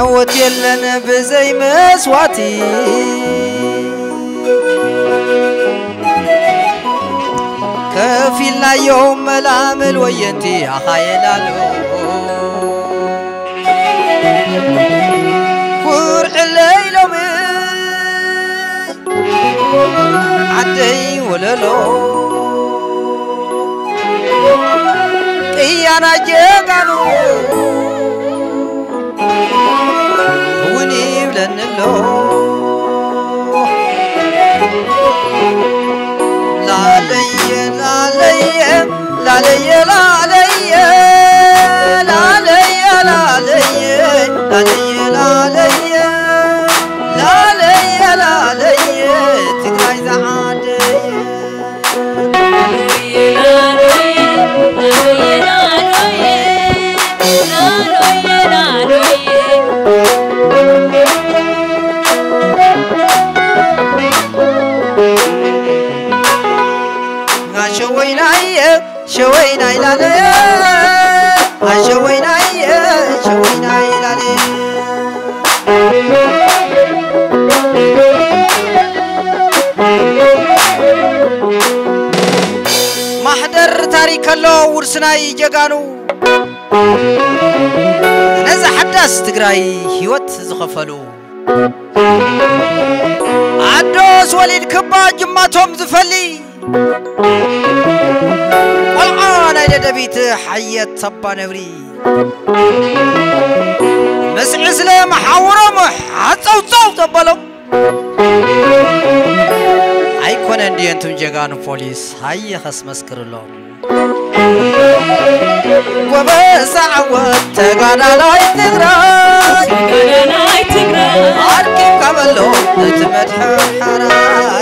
የለን ብዘይ መስዋቲ ከፊልናዮም መላምል ወየንቲ አኻየላሉ ኩርዕለይ ሎሚ ዓደይ ወለሎ ቅያና ጀጋኑ la la la la la ሸወይናይ ላለ አሸወይናየ ሸወይናይ ላለ ማሕደር ታሪክ ኣሎ ውርስናይ ጀጋኑ። ነዚ ሓዳስ ትግራይ ሂወት ዝኸፈሉ። ዓዶስ ወሊድ ክባ ጅማቶም ዝፈሊ حدا دبيت حية طبا نبري مسح سلام حورم حطو طو طبلو أي كون أندي أنتم جيغانو بوليس هاي خس مسكر لهم وبس عود تغانا لاي تغراي. تغانا لاي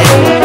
Thank